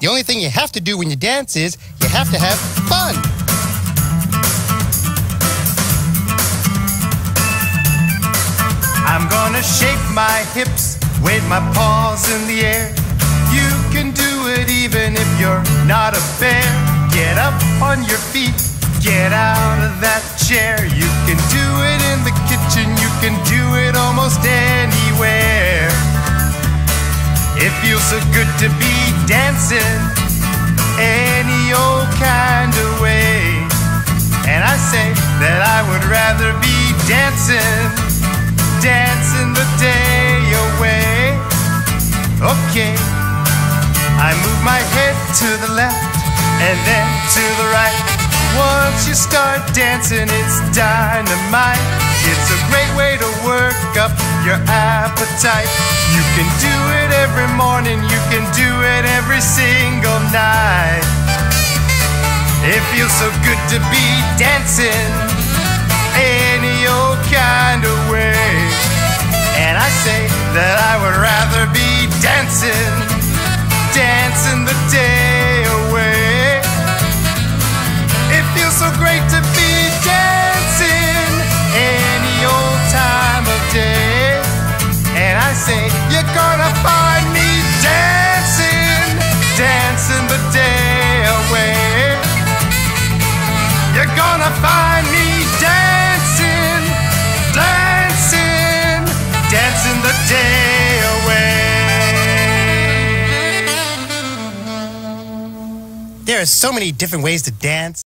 The only thing you have to do when you dance is you have to have fun. I'm gonna shake my hips, wave my paws in the air. You can do it even if you're not a bear. Get up on your feet, get out of that chair. You can do it It feels so good to be dancing any old kind of way. And I say that I would rather be dancing, dancing the day away. Okay, I move my head to the left and then to the right. Once you start dancing, it's dynamite. It's a great way to work up your appetite. You can do it every morning, you can do it every single night. It feels so good to be dancing any old kind of way. And I say that I would rather be dancing, dancing the day away. It feels so great to be dancing any old time of day. And I say, you're gonna find find me dancing, dancing, dancing the day away. There are so many different ways to dance.